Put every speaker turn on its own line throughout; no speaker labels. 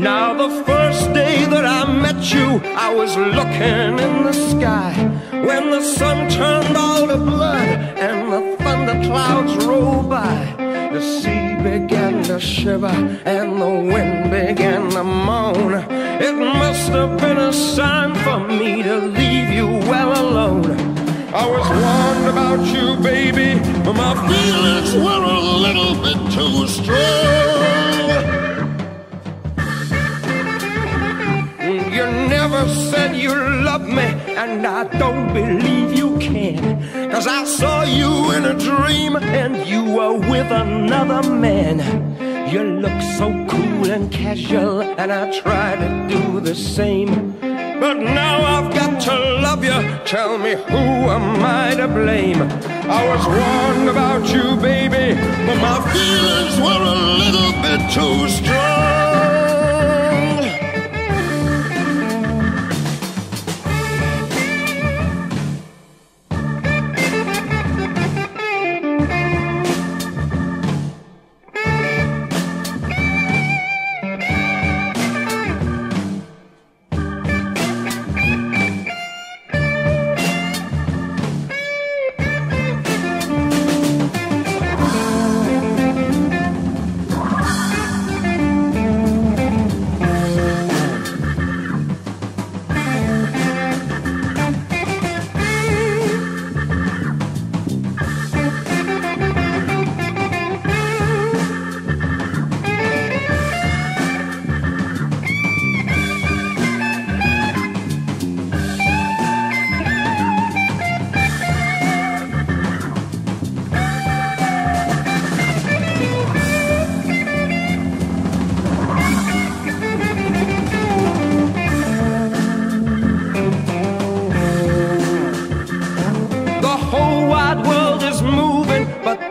Now, the first day that I met you, I was looking in the sky when the sun turned all to blood and the thunder clouds rolled by. The sea began to shiver and the wind began to moan. It must have been a sign for me to leave you well alone. I was warned about you, baby, but my feelings were a little bit too strong. Never said you loved me, and I don't believe you can. Cause I saw you in a dream, and you were with another man. You look so cool and casual, and I try to do the same. But now I've got to love you. Tell me, who am I to blame? I was wrong about you, baby, but my feelings were a little bit too strong.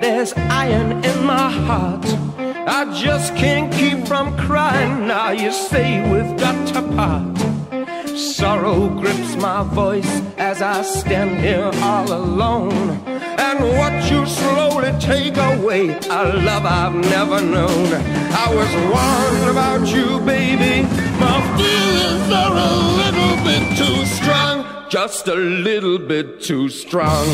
There's iron in my heart. I just can't keep from crying now. You say we've got to part. Sorrow grips my voice as I stand here all alone. And what you slowly take away, a love I've never known. I was warned about you, baby. My feelings are a little bit too strong, just a little bit too strong.